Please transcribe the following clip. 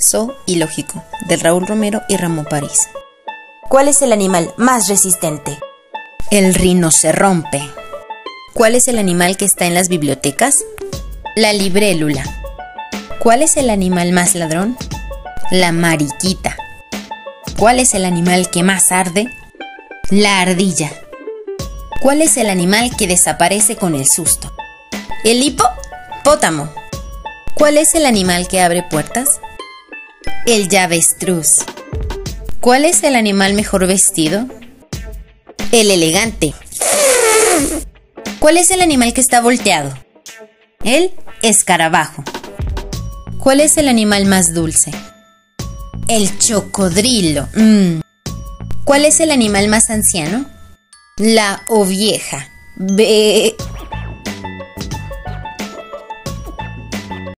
So ilógico, de Raúl Romero y Ramón París. ¿Cuál es el animal más resistente? El rinocerompe. ¿Cuál es el animal que está en las bibliotecas? La librélula. ¿Cuál es el animal más ladrón? La mariquita. ¿Cuál es el animal que más arde? La ardilla. ¿Cuál es el animal que desaparece con el susto? El hipopótamo. ¿Cuál es el animal que abre puertas? El llavestruz. ¿Cuál es el animal mejor vestido? El elegante. ¿Cuál es el animal que está volteado? El escarabajo. ¿Cuál es el animal más dulce? El chocodrilo. Mm. ¿Cuál es el animal más anciano? La ovieja. Be